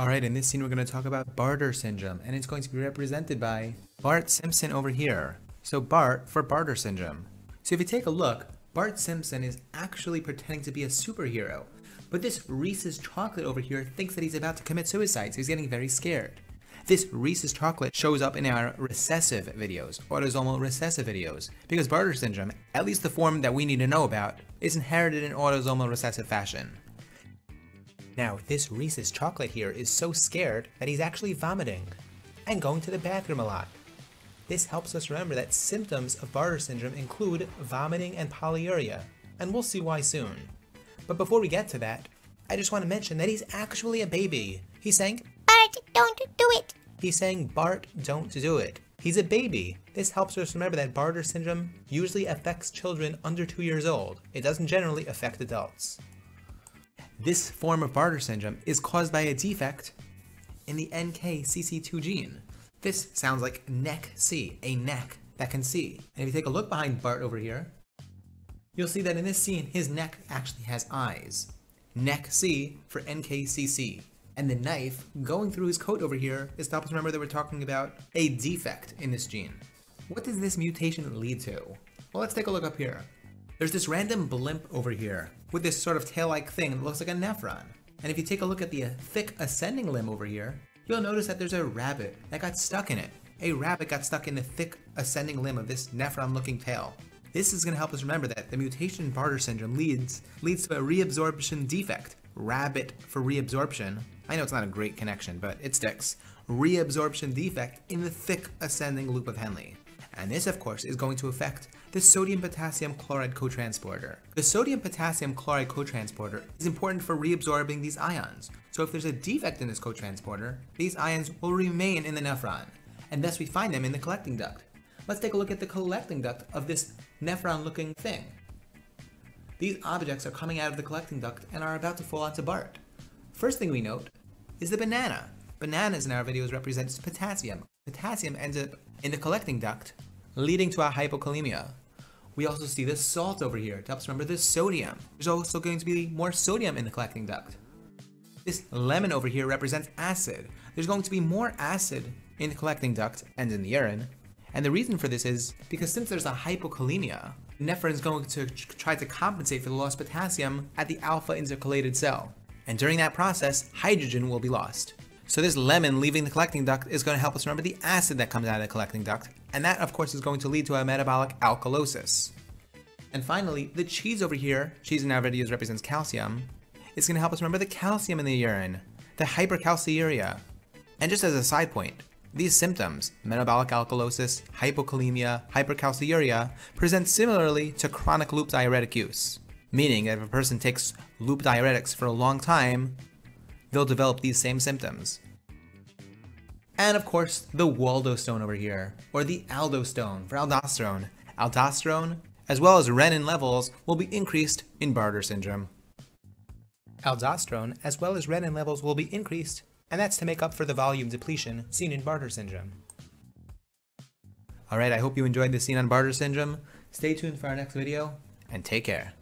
Alright, in this scene we're going to talk about Bartter syndrome, and it's going to be represented by Bart Simpson over here. So Bart for Bartter syndrome. So if you take a look, Bart Simpson is actually pretending to be a superhero, but this Reese's chocolate over here thinks that he's about to commit suicide, so he's getting very scared. This Reese's chocolate shows up in our recessive videos, autosomal recessive videos, because Bartter syndrome, at least the form that we need to know about, is inherited in autosomal recessive fashion. Now, this Reese's chocolate here is so scared that he's actually vomiting and going to the bathroom a lot. This helps us remember that symptoms of Bartter syndrome include vomiting and polyuria, and we'll see why soon. But before we get to that, I just want to mention that he's actually a baby. He's saying, Bart, don't do it. He's saying, Bart, don't do it. He's a baby. This helps us remember that Bartter syndrome usually affects children under 2 years old. It doesn't generally affect adults. This form of Bartter syndrome is caused by a defect in the NKCC2 gene. This sounds like neck C, a neck that can see. And if you take a look behind Bart over here, you'll see that in this scene, his neck actually has eyes. Neck C for NKCC. And the knife going through his coat over here is to help us remember that we're talking about a defect in this gene. What does this mutation lead to? Well, let's take a look up here. There's this random blimp over here with this sort of tail-like thing that looks like a nephron. And if you take a look at the uh, thick ascending limb over here, you'll notice that there's a rabbit that got stuck in it. A rabbit got stuck in the thick ascending limb of this nephron-looking tail. This is going to help us remember that the mutation in Bartter syndrome leads leads to a reabsorption defect. Rabbit for reabsorption. I know it's not a great connection, but it sticks. Reabsorption defect in the thick ascending loop of Henle. And this, of course, is going to affect the sodium potassium chloride cotransporter. The sodium potassium chloride cotransporter is important for reabsorbing these ions. So if there's a defect in this cotransporter, these ions will remain in the nephron, and thus we find them in the collecting duct. Let's take a look at the collecting duct of this nephron looking thing. These objects are coming out of the collecting duct and are about to fall onto Bart. First thing we note is the banana. Bananas in our videos represents potassium. Potassium ends up in the collecting duct, leading to a hypokalemia. We also see this salt over here to help us remember the sodium. There's also going to be more sodium in the collecting duct. This lemon over here represents acid. There's going to be more acid in the collecting duct and in the urine. And the reason for this is because since there's a hypokalemia, nephron is going to try to compensate for the lost potassium at the alpha intercalated cell. And during that process, hydrogen will be lost. So this lemon leaving the collecting duct is going to help us remember the acid that comes out of the collecting duct, and that of course is going to lead to a metabolic alkalosis. And finally, the cheese over here, cheese in our videos represents calcium, is going to help us remember the calcium in the urine, the hypercalciuria. And just as a side point, these symptoms, metabolic alkalosis, hypokalemia, hypercalciuria, present similarly to chronic loop diuretic use, meaning that if a person takes loop diuretics for a long time, they'll develop these same symptoms. And of course, the Waldo stone over here, or the Aldo stone for aldosterone. Aldosterone, as well as renin levels, will be increased in Bartter syndrome. Aldosterone, as well as renin levels, will be increased, and that's to make up for the volume depletion seen in Bartter syndrome. Alright, I hope you enjoyed this scene on Bartter syndrome. Stay tuned for our next video, and take care.